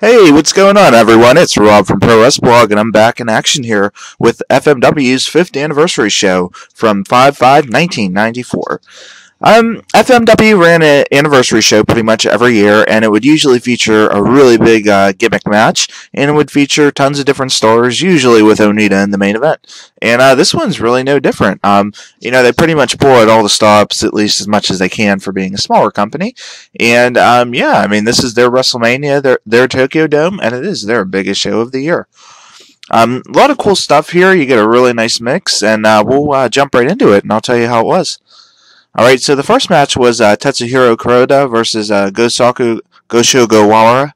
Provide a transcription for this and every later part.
Hey, what's going on, everyone? It's Rob from ProWresBlog, and I'm back in action here with FMW's 5th anniversary show from 5 5 1994. Um, FMW ran an anniversary show pretty much every year, and it would usually feature a really big uh, gimmick match, and it would feature tons of different stars, usually with Onita in the main event. And uh, this one's really no different. Um, you know, they pretty much pull out all the stops, at least as much as they can for being a smaller company. And um, yeah, I mean, this is their WrestleMania, their their Tokyo Dome, and it is their biggest show of the year. Um, a lot of cool stuff here. You get a really nice mix, and uh, we'll uh, jump right into it, and I'll tell you how it was. All right, so the first match was uh, Tetsuhiro Kuroda versus uh, Gosaku Goshogawara.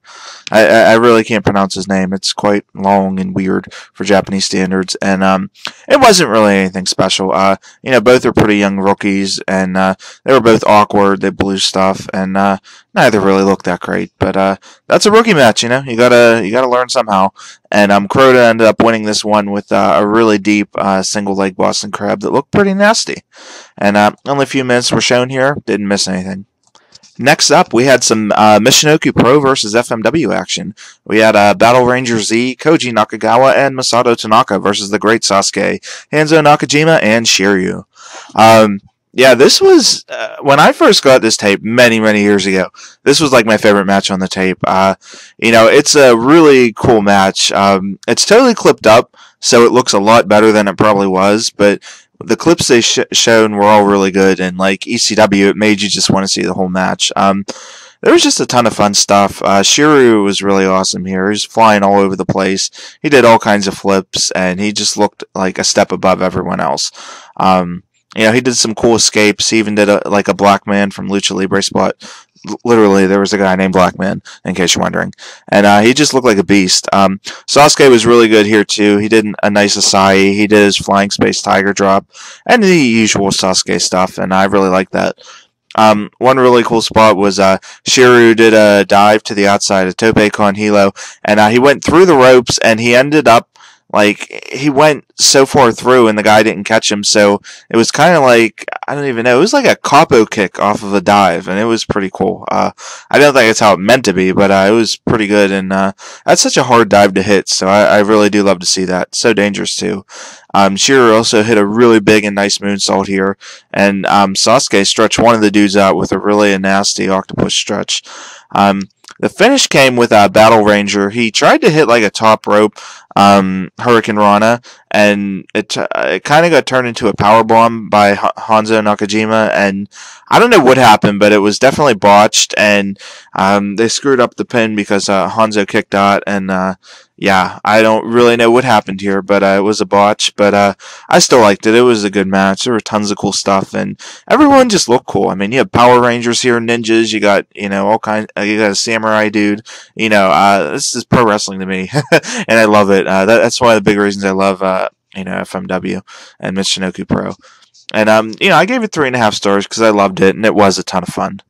I, I really can't pronounce his name. It's quite long and weird for Japanese standards, and um, it wasn't really anything special. Uh, you know, both are pretty young rookies, and uh, they were both awkward. They blew stuff, and uh, neither really looked that great. But uh, that's a rookie match. You know, you gotta you gotta learn somehow. And um, Kuroda ended up winning this one with uh, a really deep uh, single leg Boston Crab that looked pretty nasty. And uh, only a few minutes were shown here. Didn't miss anything. Next up, we had some uh, Pro versus FMW action. We had uh, Battle Ranger Z, Koji Nakagawa, and Masato Tanaka versus the Great Sasuke, Hanzo Nakajima, and Shiryu. Um, yeah, this was uh, when I first got this tape many, many years ago. This was like my favorite match on the tape. Uh, you know, it's a really cool match. Um, it's totally clipped up, so it looks a lot better than it probably was. But the clips they sh- shown were all really good, and like ECW, it made you just want to see the whole match. Um, there was just a ton of fun stuff. Uh, Shiryu was really awesome here. He was flying all over the place. He did all kinds of flips, and he just looked like a step above everyone else. Um, you know, he did some cool escapes. He even did a, like a black man from Lucha Libre spot literally there was a guy named Blackman, in case you're wondering, and uh, he just looked like a beast. Um, Sasuke was really good here too. He did a nice Asai. He did his flying space tiger drop, and the usual Sasuke stuff, and I really like that. Um, one really cool spot was uh, Shiryu did a dive to the outside of Tope con Hilo, and uh, he went through the ropes, and he ended up like he went so far through and the guy didn't catch him, so it was kind of like I don't even know. It was like a capo kick off of a dive, and it was pretty cool. Uh, I don't think it's how it meant to be, but uh, it was pretty good. And uh, that's such a hard dive to hit, so I, I really do love to see that. So dangerous too. Um, Shiryu also hit a really big and nice moonsault here, and um, Sasuke stretched one of the dudes out with a really nasty octopus stretch. Um, the finish came with a Battle Ranger. He tried to hit like a top rope um, Hurricanrana, and it uh, it kind of got turned into a power bomb by H- Hanzo Nakajima, and I don't know what happened, but it was definitely botched, and um, they screwed up the pin because uh, Hanzo kicked out, and uh, yeah, I don't really know what happened here, but uh, it was a botch. But uh, I still liked it. It was a good match. There were tons of cool stuff, and everyone just looked cool. I mean, you have Power Rangers here, ninjas. You got you know all kind. Uh, you got a samurai dude. You know, uh, this is pro wrestling to me, and I love it. Uh, that, that's one of the big reasons I love uh, you know FMW and Michinoku Pro. And um, you know, I gave it three and a half stars because I loved it, and it was a ton of fun.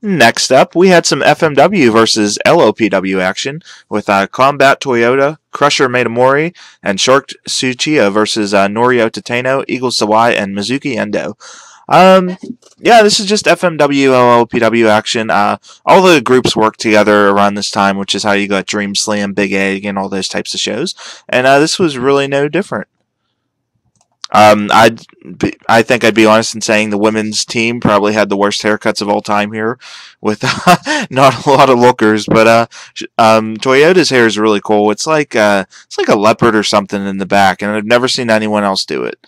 Next up, we had some FMW versus LLPW action with uh, Combat Toyota, Crusher Maedomari, and Shark Tsuchiya versus uh, Noriyo Tateno, Eagle Sawai, and Mizuki Endo. Um, yeah, this is just FMW LLPW action. Uh, all the groups work together around this time, which is how you got Dream Slam, Big Egg, and all those types of shows. And uh, this was really no different. Um, I'd be, I think I'd be honest in saying the women's team probably had the worst haircuts of all time here, with not a lot of lookers. But uh, um, Toyota's hair is really cool. It's like uh, it's like a leopard or something in the back, and I've never seen anyone else do it.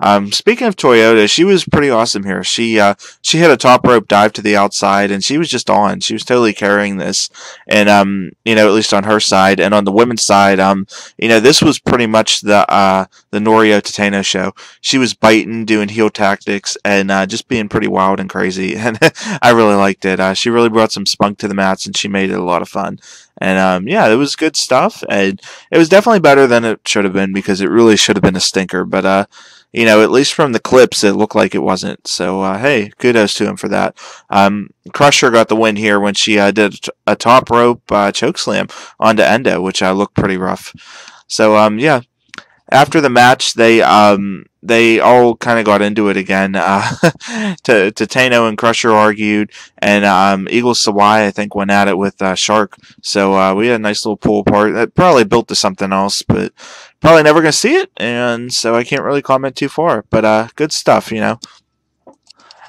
Um, speaking of Toyota, she was pretty awesome here. She uh, she hit a top rope dive to the outside, and she was just on. She was totally carrying this, and um, you know, at least on her side, and on the women's side, um, you know, this was pretty much the uh, the Noriyo Tateno show. She was biting, doing heel tactics, and uh, just being pretty wild and crazy, and I really liked it. Uh, she really brought some spunk to the mats, and she made it a lot of fun. And um, yeah, it was good stuff, and it was definitely better than it should have been because it really should have been a stinker. But uh, you know, at least from the clips, it looked like it wasn't. So, uh, hey, kudos to him for that. Um, Crusher got the win here when she uh, did a top rope uh, choke slam onto Endo, which uh, looked pretty rough. So, um, yeah. after the match, they um they all kind of got into it again. Uh, to and Crusher argued, and um, Eagle Sawai I think went at it with uh, Shark. So uh, we had a nice little pull apart that probably built to something else, but probably never gonna see it, and so I can't really comment too far. But uh, good stuff, you know.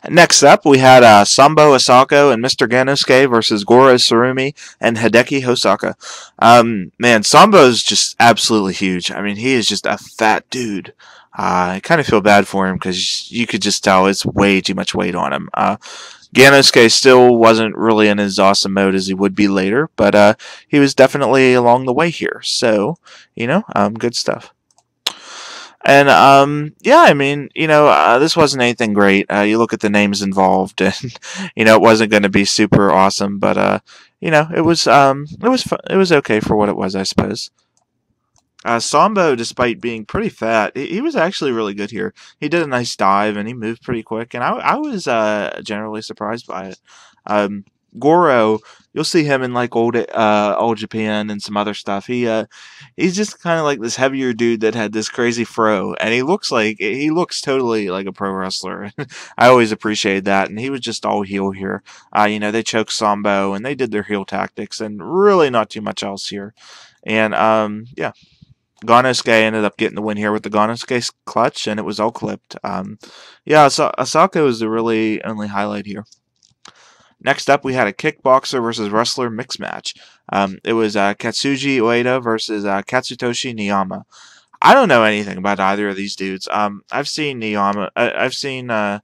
Next up, we had uh, Sambo Asako and Mr. Ganosuke versus Goro Tsurumi and Hideki Hosaka. Um, man, is just absolutely huge. I mean, he is just a fat dude. Uh, I kind of feel bad for him because you could just tell it's way too much weight on him. Uh, Ganosuke still wasn't really in his awesome mode as he would be later, but uh, he was definitely along the way here. So, you know, um, good stuff. And um, yeah, I mean, you know, uh, this wasn't anything great. Uh, you look at the names involved, and you know, it wasn't going to be super awesome, but uh, you know, it was um, it was fu- it was okay for what it was, I suppose. Uh, Sambo, despite being pretty fat, he, he was actually really good here. He did a nice dive and he moved pretty quick, and I, I was uh, generally surprised by it. Um, Goro, you'll see him in like old uh old Japan and some other stuff. He uh he's just kind of like this heavier dude that had this crazy fro, and he looks like he looks totally like a pro wrestler. I always appreciated that, and he was just all heel here. Uh, you know, they choked Sambo and they did their heel tactics, and really not too much else here. And um yeah. Ganosuke ended up getting the win here with the Ganosuke clutch, and it was all clipped. Um, yeah, so Asako was the really only highlight here. Next up, we had a kickboxer versus wrestler mix match. Um, it was uh, Katsuji Ueda versus uh, Katsutoshi Niiyama. I don't know anything about either of these dudes. Um, I've seen Niiyama. I, have seen. Uh,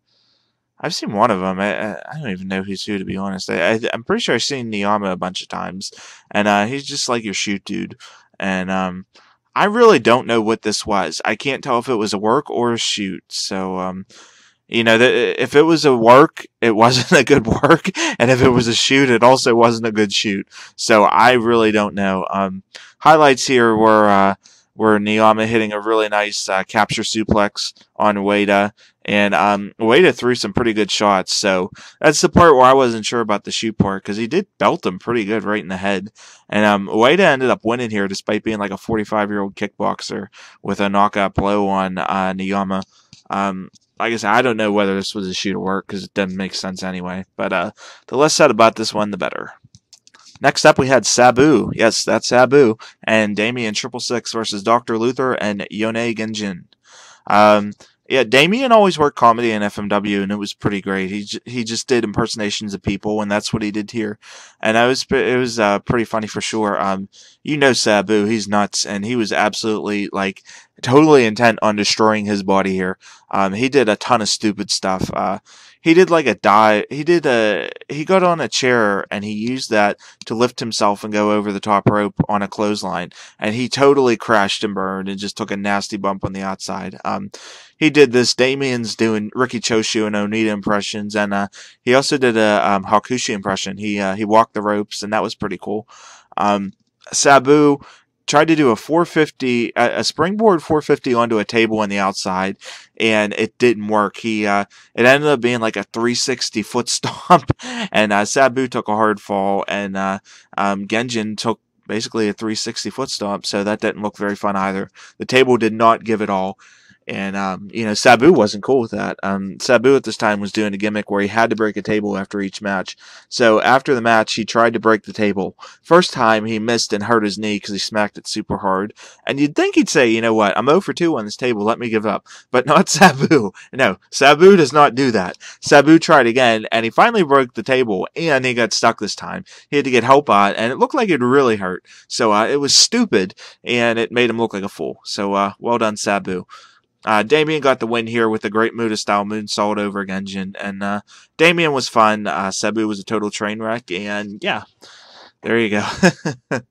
I've seen one of them. I, I, don't even know who's who to be honest. I, am pretty sure I've seen Niyama a bunch of times, and uh, he's just like your shoot dude. And um, I really don't know what this was. I can't tell if it was a work or a shoot. So um, you know, that if it was a work, it wasn't a good work, and if it was a shoot, it also wasn't a good shoot. So I really don't know. Um, highlights here were uh, were Niiyama hitting a really nice uh, capture suplex on Ueda, and um, Ueda threw some pretty good shots. So that's the part where I wasn't sure about the shoot part because he did belt him pretty good right in the head, and um, Ueda ended up winning here despite being like a 45 year old kickboxer with a knockout blow on uh, Niiyama. Um, like I said, I don't know whether this was a shoot or work because it doesn't make sense anyway. But uh, the less said about this one, the better. Next up, we had Sabu. Yes, that's Sabu. And Damien Triple Six versus Dr. Luther and Yone Genjin. Um, yeah, Damien always worked comedy in FMW, and it was pretty great. He he just did impersonations of people, and that's what he did here, and I was it was uh, pretty funny for sure. Um, you know Sabu, he's nuts, and he was absolutely like totally intent on destroying his body here. Um, he did a ton of stupid stuff. Uh, he did like a dive. He did a. He got on a chair and he used that to lift himself and go over the top rope on a clothesline. And he totally crashed and burned and just took a nasty bump on the outside. Um, he did this. Damien's doing Riki Choshu and Onita impressions, and uh, he also did a um, Hakushi impression. He uh, he walked the ropes, and that was pretty cool. Um, Sabu tried to do a 450, a, springboard 450 onto a table on the outside, and it didn't work. He, uh, it ended up being like a 360 foot stomp, and uh, Sabu took a hard fall, and uh, um, Genjin took basically a 360 foot stomp, so that didn't look very fun either. The table did not give it all. And, um, you know, Sabu wasn't cool with that. Um, Sabu at this time was doing a gimmick where he had to break a table after each match. So after the match, he tried to break the table. First time, he missed and hurt his knee because he smacked it super hard. And you'd think he'd say, you know what, I'm 0 for 2 on this table, let me give up. But not Sabu. No, Sabu does not do that. Sabu tried again, and he finally broke the table, and he got stuck this time. He had to get help on, and it looked like it really hurt. So uh, it was stupid, and it made him look like a fool. So uh, well done, Sabu. Uh, Damien got the win here with a great Muta style moonsault over Genjin, and uh, Damien was fun. Uh, was a total train wreck, and yeah, there you go.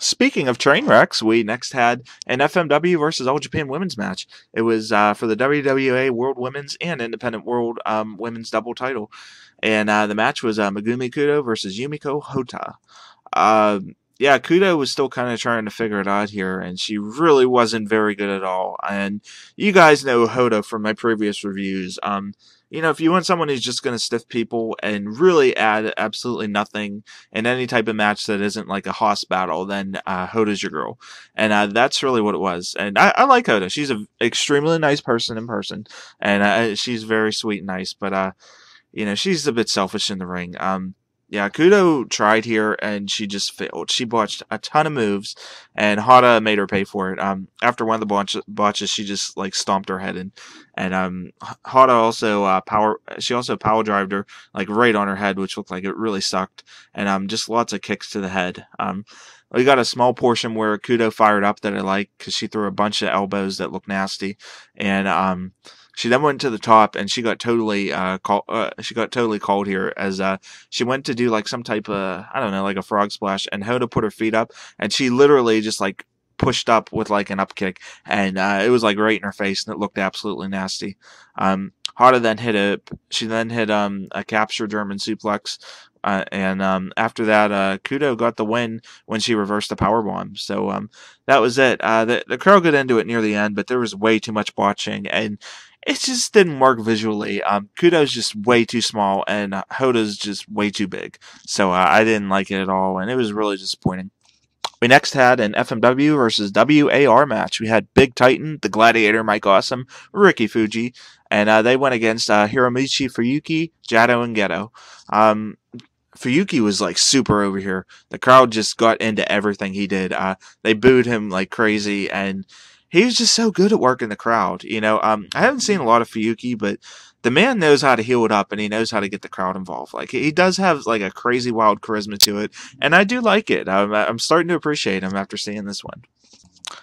Speaking of train wrecks, we next had an FMW versus All Japan Women's match. It was uh, for the WWA World Women's and Independent World um, Women's double title, and uh, the match was uh, Megumi Kudo versus Yumiko Hotta. Yeah, Kudo was still kind of trying to figure it out here, and she really wasn't very good at all. And you guys know Hotta from my previous reviews. Um, you know, if you want someone who's just going to stiff people and really add absolutely nothing in any type of match that isn't like a Hoss battle, then uh, Hotta's your girl. And uh, that's really what it was. And I, I like Hotta. She's an extremely nice person in person. And uh, she's very sweet and nice. But, uh, you know, she's a bit selfish in the ring. Um, yeah, Kudo tried here and she just failed. She botched a ton of moves and Hotta made her pay for it. Um, after one of the botches, she just like stomped her head in. And, um, Hotta also, uh, power, she also power drived her like right on her head, which looked like it really sucked. And, um, just lots of kicks to the head. Um, we got a small portion where Kudo fired up that I like because she threw a bunch of elbows that look nasty. And, um, she then went to the top and she got totally uh, call, uh she got totally called here as uh she went to do like some type of I don't know like a frog splash and Hotta put her feet up and she literally just like pushed up with like an up kick and uh, it was like right in her face and it looked absolutely nasty. Um, then hit a she then hit um a capture German suplex uh, and um, after that, uh, Kudo got the win when she reversed the power bomb. So um, that was it. Uh, the, the crowd got into it near the end, but there was way too much watching, and it just didn't work visually. Um, Kudo's just way too small, and uh, Hotta's just way too big. So uh, I didn't like it at all, and it was really disappointing. We next had an FMW versus WAR match. We had Big Titan, the Gladiator, Mike Awesome, Ricky Fuji, and uh, they went against uh, Hiromichi Fuyuki, Jado, and Gedo. Um, Fuyuki was like super over here. The crowd just got into everything he did. Uh, they booed him like crazy, and he was just so good at working the crowd. You know, um, I haven't seen a lot of Fuyuki, but the man knows how to heel it up and he knows how to get the crowd involved. Like he does have like a crazy wild charisma to it, and I do like it. I'm, I'm starting to appreciate him after seeing this one.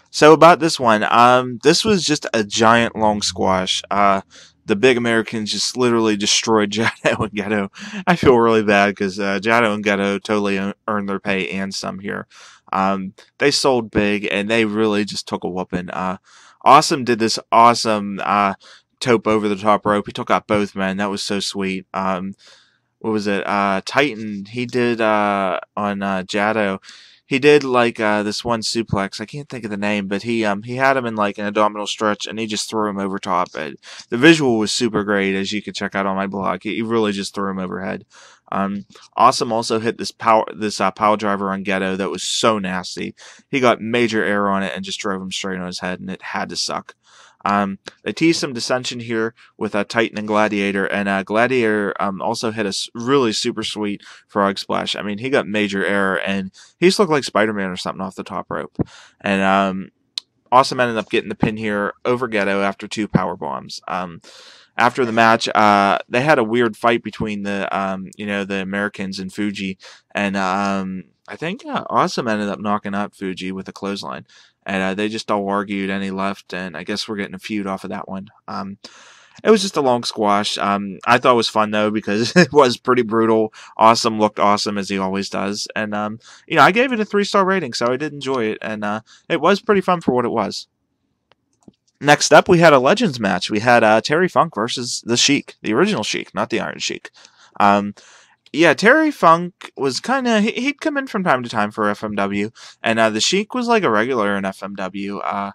So about this one, um, this was just a giant long squash. Uh, the big Americans just literally destroyed Jado and Gedo. I feel really bad because uh, Jado and Gedo totally earned their pay and some here. Um, they sold big and they really just took a whooping. Uh, awesome did this awesome uh, tope over the top rope. He took out both men. That was so sweet. Um, what was it? Uh, Titan. He did uh, on uh, Jado he did like uh, this one suplex. I can't think of the name, but he um he had him in like an abdominal stretch, and he just threw him over top. And the visual was super great, as you can check out on my blog. He, really just threw him overhead. Um, awesome also hit this power this uh, power driver on Gedo that was so nasty. He got major air on it and just drove him straight on his head, and it had to suck. Um, they teased some dissension here with uh, Titan and Gladiator, and uh, Gladiator um, also hit a really super sweet frog splash. I mean, he got major error, and he just looked like Spider Man or something off the top rope. And um, Awesome ended up getting the pin here over Gedo after two power bombs. Um, after the match, uh, they had a weird fight between the um, you know the Americans and Fuji, and um, I think Awesome ended up knocking out Fuji with a clothesline and uh, they just all argued and he left and i guess we're getting a feud off of that one. Um, it was just a long squash. Um, i thought it was fun though because it was pretty brutal. Awesome looked awesome as he always does. And um, you know i gave it a three star rating so i did enjoy it and uh, it was pretty fun for what it was. Next up, we had a Legends match. We had uh, Terry Funk versus the Sheik, the original Sheik, not the Iron Sheik. Yeah, Terry Funk was kind of he'd come in from time to time for FMW, and uh, the Sheik was like a regular in FMW. Uh,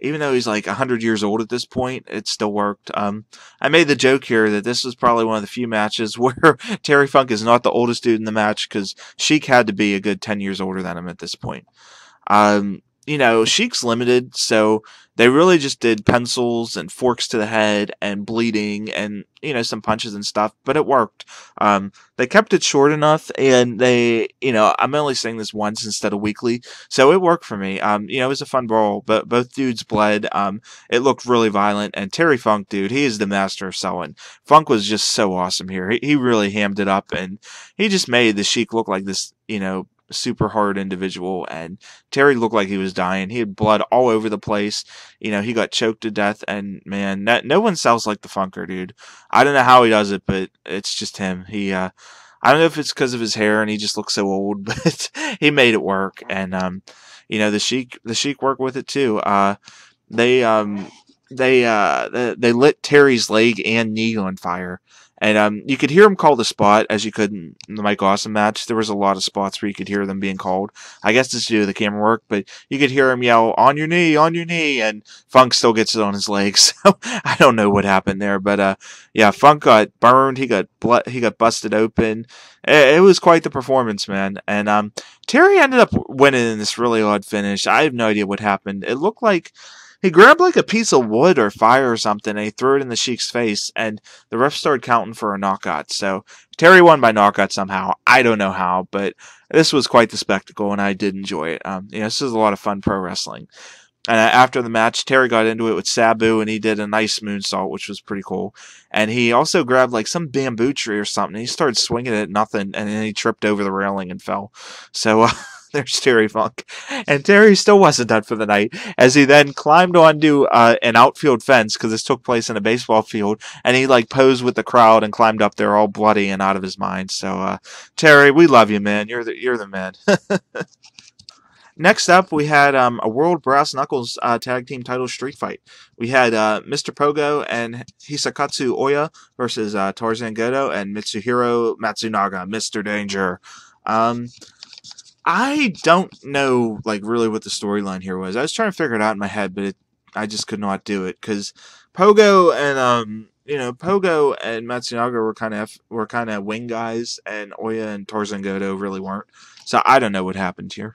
even though he's like hundred years old at this point, it still worked. Um, I made the joke here that this was probably one of the few matches where Terry Funk is not the oldest dude in the match because Sheik had to be a good ten years older than him at this point. Um, you know, Sheik's limited, so they really just did pencils and forks to the head and bleeding and, you know, some punches and stuff, but it worked. Um, they kept it short enough and they, you know, I'm only saying this once instead of weekly, so it worked for me. Um, you know, it was a fun brawl, but both dudes bled. Um, it looked really violent and Terry Funk, dude, he is the master of selling. Funk was just so awesome here. He, he really hammed it up and he just made the Sheik look like this, you know, super hard individual and Terry looked like he was dying. He had blood all over the place. You know, he got choked to death and man, that, no one sells like the Funker, dude. I don't know how he does it, but it's just him. He uh I don't know if it's because of his hair and he just looks so old, but he made it work and um you know, the Sheik the Sheik worked with it too. Uh they um they uh they lit Terry's leg and knee on fire And um, you could hear him call the spot as you could in the Mike Awesome match. There was a lot of spots where you could hear them being called. I guess it's due to the camera work, but you could hear him yell, on your knee, on your knee, and Funk still gets it on his legs. So I don't know what happened there, but uh, yeah, Funk got burned. He got he got busted open. It, it was quite the performance, man. And um, Terry ended up winning in this really odd finish. I have no idea what happened. It looked like he grabbed like a piece of wood or fire or something and he threw it in the Sheik's face and the ref started counting for a knockout. So Terry won by knockout somehow. I don't know how, but this was quite the spectacle and I did enjoy it. Um, you know, this is a lot of fun pro wrestling. And after the match, Terry got into it with Sabu and he did a nice moonsault, which was pretty cool. And he also grabbed like some bamboo tree or something. He started swinging it at nothing and then he tripped over the railing and fell. So, uh, there's Terry Funk. And Terry still wasn't done for the night as he then climbed onto uh, an outfield fence because this took place in a baseball field and he like posed with the crowd and climbed up there all bloody and out of his mind. So, uh, Terry, we love you, man. You're the, you're the man. Next up, we had um, a World Brass Knuckles uh, Tag Team Title Street Fight. We had uh, Mr. Pogo and Hisakatsu Oya versus uh, Tarzan Goto and Mitsuhiro Matsunaga, Mr. Danger. Um, I don't know, like, really what the storyline here was. I was trying to figure it out in my head, but it, I just could not do it because Pogo and um, you know, Pogo and Matsunaga were kind of were kind of wing guys, and Oya and Tarzan Goto really weren't. So I don't know what happened here.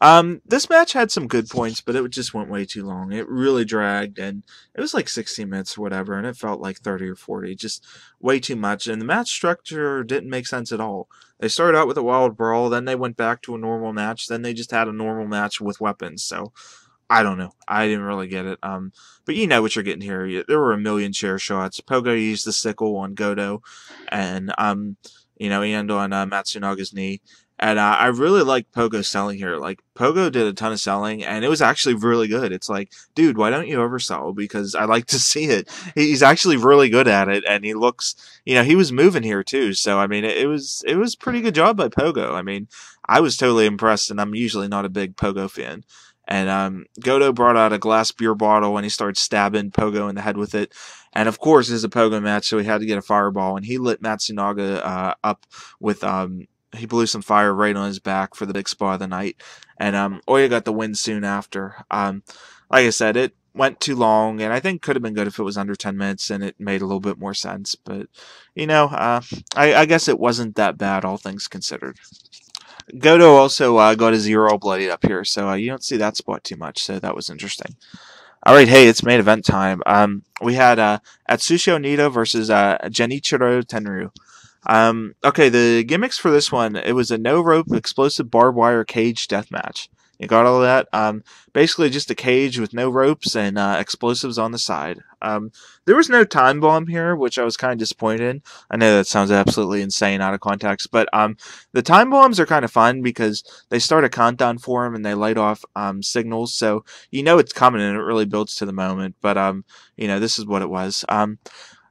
Um, this match had some good points, but it just went way too long. It really dragged, and it was like 60 minutes or whatever, and it felt like 30 or 40, just way too much. And the match structure didn't make sense at all. They started out with a wild brawl, then they went back to a normal match, then they just had a normal match with weapons. So I don't know. I didn't really get it. Um, but you know what you're getting here. There were a million chair shots. Pogo used the sickle on Goto, and um, you know, he ended on uh, Matsunaga's knee. And uh, I really like Pogo selling here. Like Pogo did a ton of selling, and it was actually really good. It's like, dude, why don't you oversell? Because I like to see it. He's actually really good at it, and he looks, you know, he was moving here too. So I mean, it, it was it was pretty good job by Pogo. I mean, I was totally impressed, and I'm usually not a big Pogo fan. And um, Goto brought out a glass beer bottle and he started stabbing Pogo in the head with it. And of course, it's a Pogo match, so he had to get a fireball. And he lit Matsunaga uh, up with um, he blew some fire right on his back for the big spot of the night. And um, Oya got the win soon after. Um, like I said, it went too long, and I think could have been good if it was under 10 minutes and it made a little bit more sense. But, you know, uh, I, I, guess it wasn't that bad, all things considered. Goto also uh, got a zero bloodied up here, so uh, you don't see that spot too much, so that was interesting. All right, hey, it's main event time. Um, we had uh, Atsushi Onita versus uh, Genichiro Tenryu. Um, okay, the gimmicks for this one, it was a no rope explosive barbed wire cage death match. You got all that? Um, basically just a cage with no ropes and uh, explosives on the side. Um, there was no time bomb here, which I was kind of disappointed in. I know that sounds absolutely insane out of context, but um, the time bombs are kind of fun because they start a countdown for them and they light off um, signals, so you know it's coming and it really builds to the moment. But um, you know this is what it was.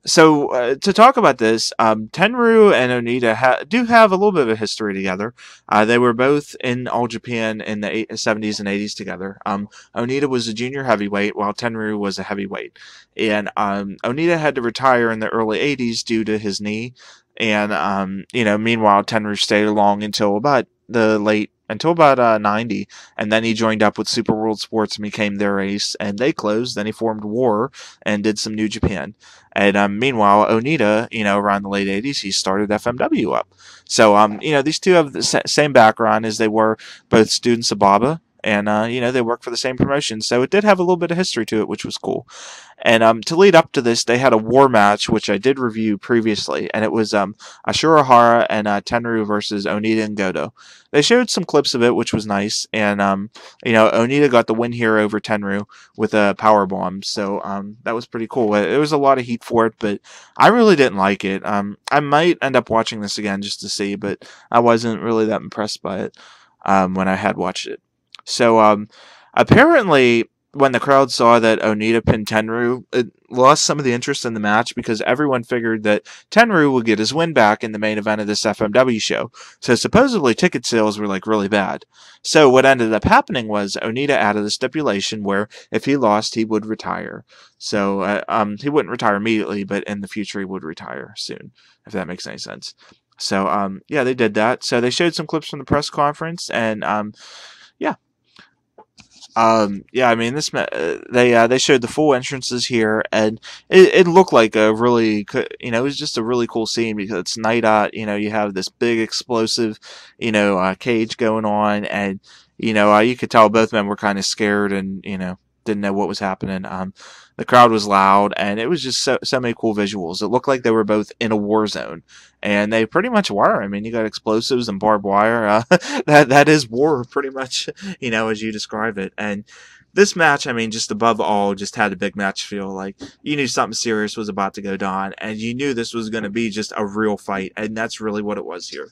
So uh, to talk about this, um, Tenryu and Onita ha- do have a little bit of a history together. Uh, they were both in All Japan in the eight- 70s and 80s together. Um, Onita was a junior heavyweight, while Tenryu was a heavyweight. And um, Onita had to retire in the early 80s due to his knee. And um, you know, meanwhile, Tenryu stayed along until about the late until about uh, 90 and then he joined up with super world sports and became their ace and they closed then he formed war and did some new japan. And um, meanwhile onita you know around the late 80s he started fmw up. So um, you know these two have the same background as they were both students of baba and uh, you know they work for the same promotion, so it did have a little bit of history to it, which was cool. And um, to lead up to this, they had a war match, which I did review previously, and it was um, Ashura Hara and uh, versus Onita and Goto. They showed some clips of it, which was nice, and um, you know Onita got the win here over Tenryu with a power bomb, so um, that was pretty cool. There was a lot of heat for it, but I really didn't like it. Um, I might end up watching this again just to see, but I wasn't really that impressed by it um, when I had watched it. So um, apparently, when the crowd saw that Onita pinned Tenryu, it lost some of the interest in the match because everyone figured that Tenryu would get his win back in the main event of this FMW show. So supposedly ticket sales were like really bad. So what ended up happening was Onita added a stipulation where if he lost, he would retire. So uh, um, he wouldn't retire immediately, but in the future he would retire soon, if that makes any sense. So um, yeah, they did that. So they showed some clips from the press conference, and um, yeah, um, yeah, I mean, this uh, they uh, they showed the full entrances here, and it, it looked like a really, you know, it was just a really cool scene because it's night out. You know, you have this big explosive, you know, uh, cage going on, and you know, uh, you could tell both men were kind of scared, and you know, didn't know what was happening. Um, the crowd was loud, and it was just so, so many cool visuals. It looked like they were both in a war zone, and they pretty much were. I mean, you got explosives and barbed wire. Uh, that that is war, pretty much. You know, as you describe it, and this match, I mean, just above all, just had a big match feel. Like you knew something serious was about to go down, and you knew this was going to be just a real fight, and that's really what it was here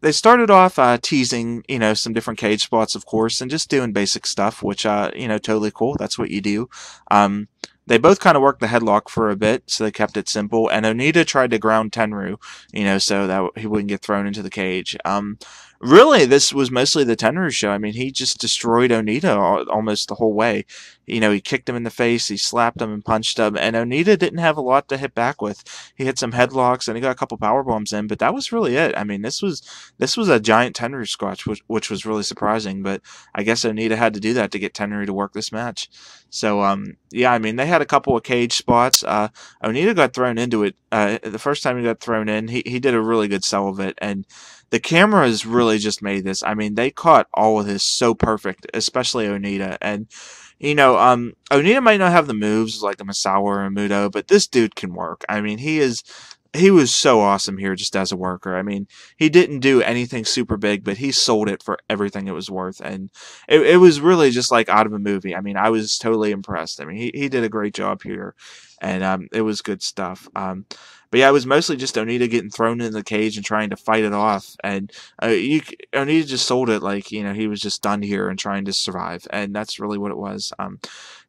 they started off uh, teasing, you know, some different cage spots, of course, and just doing basic stuff, which, uh, you know, totally cool. That's what you do. Um, they both kind of worked the headlock for a bit, so they kept it simple. And Onita tried to ground Tenryu, you know, so that he wouldn't get thrown into the cage. Um, really, this was mostly the Tenryu show. I mean, he just destroyed Onita almost the whole way. You know, he kicked him in the face, he slapped him and punched him, and Onita didn't have a lot to hit back with. He hit some headlocks and he got a couple power bombs in, but that was really it. I mean, this was this was a giant Tenryu squash, which, which was really surprising. But I guess Onita had to do that to get Tenryu to work this match. So, um, yeah, I mean, they had a couple of cage spots. Uh, Onita got thrown into it. Uh, the first time he got thrown in, he, he did a really good sell of it. And the cameras really just made this. I mean, they caught all of this so perfect, especially Onita. And, you know, um, Onita might not have the moves like a Misawa or a Muto, but this dude can work. I mean, he is he was so awesome here just as a worker. I mean, he didn't do anything super big, but he sold it for everything it was worth. And it, it was really just like out of a movie. I mean, I was totally impressed. I mean, he, he did a great job here and um, it was good stuff. Um, but yeah, it was mostly just Onita getting thrown in the cage and trying to fight it off. And uh, you, Onita just sold it like, you know, he was just done here and trying to survive. And that's really what it was. Um,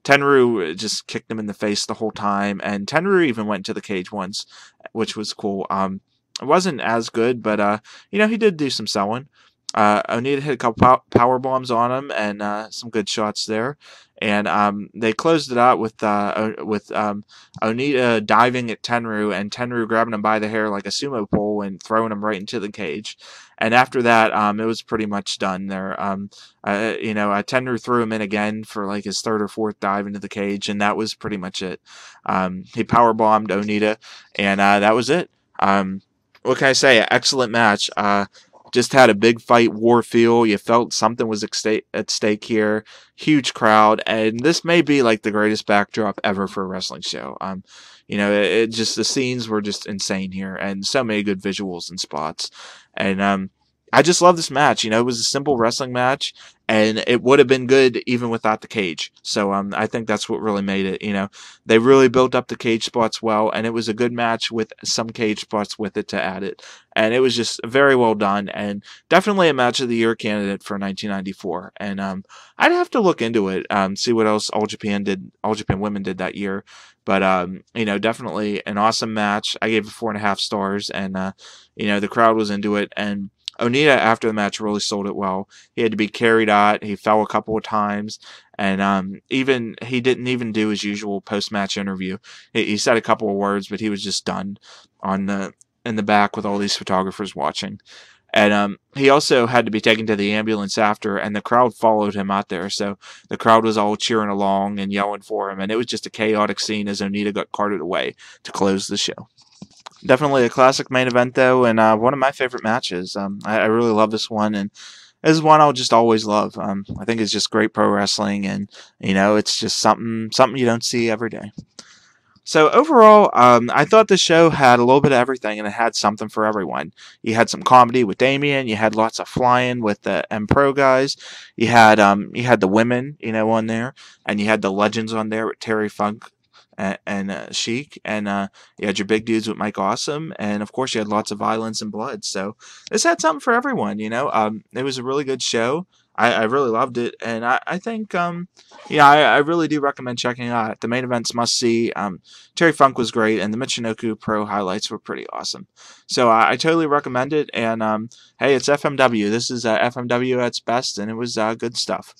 Tenryu just kicked him in the face the whole time. And Tenryu even went to the cage once, which was cool. Um, it wasn't as good, but, uh, you know, he did do some selling. Uh, Onita hit a couple power bombs on him and uh, some good shots there and um, they closed it out with uh, with um, Onita diving at Tenryu and Tenryu grabbing him by the hair like a sumo pole and throwing him right into the cage. And after that, um, it was pretty much done there. Um, uh, you know, uh, Tenryu threw him in again for like his third or fourth dive into the cage, and that was pretty much it. Um, he power bombed Onita, and uh, that was it. Um, what can I say? Excellent match. Uh, just had a big fight war feel. You felt something was at stake here. Huge crowd, and this may be like the greatest backdrop ever for a wrestling show. Um, you know, it, it just the scenes were just insane here, and so many good visuals and spots, and um, I just love this match. You know, it was a simple wrestling match, and it would have been good even without the cage. So um, I think that's what really made it. You know, they really built up the cage spots well, and it was a good match with some cage spots with it to add it, and it was just very well done, and definitely a match of the year candidate for 1994. And um, I'd have to look into it, um, see what else All Japan did, All Japan Women did that year. But um, you know, definitely an awesome match. I gave it four and a half stars, and uh, you know, the crowd was into it, and Onita after the match really sold it well. He had to be carried out. He fell a couple of times, and um, even he didn't even do his usual post match interview. He, he, said a couple of words, but he was just done on the in the back with all these photographers watching. And um, he also had to be taken to the ambulance after, and the crowd followed him out there. So the crowd was all cheering along and yelling for him, and it was just a chaotic scene as Onita got carted away to close the show definitely a classic main event though, and uh, one of my favorite matches. Um, I, I, really love this one, and this is one I'll just always love. Um, I think it's just great pro wrestling, and you know, it's just something something you don't see every day. So overall, um, I thought the show had a little bit of everything, and it had something for everyone. You had some comedy with Damien, you had lots of flying with the M Pro guys, you had um, you had the women, you know, on there, and you had the legends on there with Terry Funk, and, and uh, Sheik, and uh, you had your big dudes with Mike Awesome, and of course you had lots of violence and blood. So this had something for everyone, you know. Um, it was a really good show. I, I really loved it, and I, I think um, yeah, I, I really do recommend checking it out. The main events must see. Um, Terry Funk was great, and the Michinoku Pro highlights were pretty awesome. So I, I totally recommend it. And um, hey, it's FMW. This is uh, FMW at its best, and it was uh, good stuff.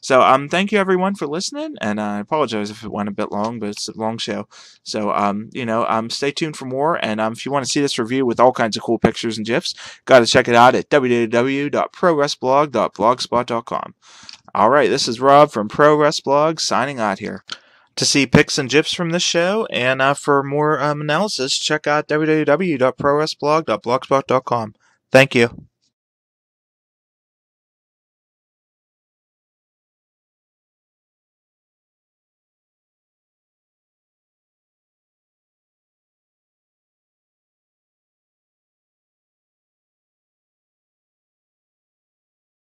So um, thank you everyone for listening, and I apologize if it went a bit long, but it's a long show. So um, you know, um, stay tuned for more, and um, if you want to see this review with all kinds of cool pictures and gifs, got to check it out at www.prowresblog.blogspot.com. All right, this is Rob from Pro Blog signing out here. To see pics and gifs from this show, and uh, for more um, analysis, check out www.prowresblog.blogspot.com. Thank you.